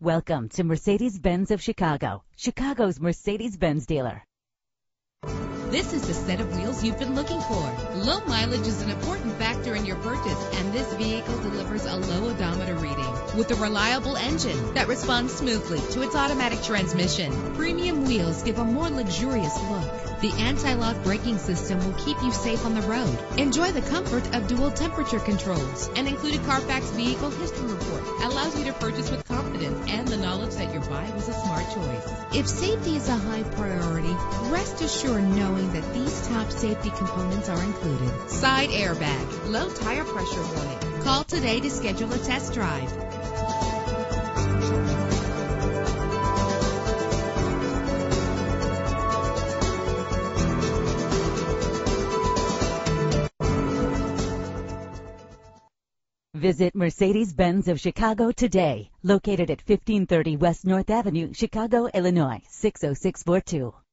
Welcome to Mercedes-Benz of Chicago, Chicago's Mercedes-Benz dealer. This is the set of wheels you've been looking for. Low mileage is an important factor in your purchase, and this vehicle delivers a low odometer reading with a reliable engine that responds smoothly to its automatic transmission. Premium wheels give a more luxurious look. The anti-lock braking system will keep you safe on the road. Enjoy the comfort of dual temperature controls. And an included Carfax vehicle history report allows you to purchase with confidence and the knowledge that your buy was a smart choice. If safety is a high priority, rest assured knowing that these top safety components are included. Side airbag, low tire pressure warning. Call today to schedule a test drive. Visit Mercedes-Benz of Chicago today, located at 1530 West North Avenue, Chicago, Illinois, 60642.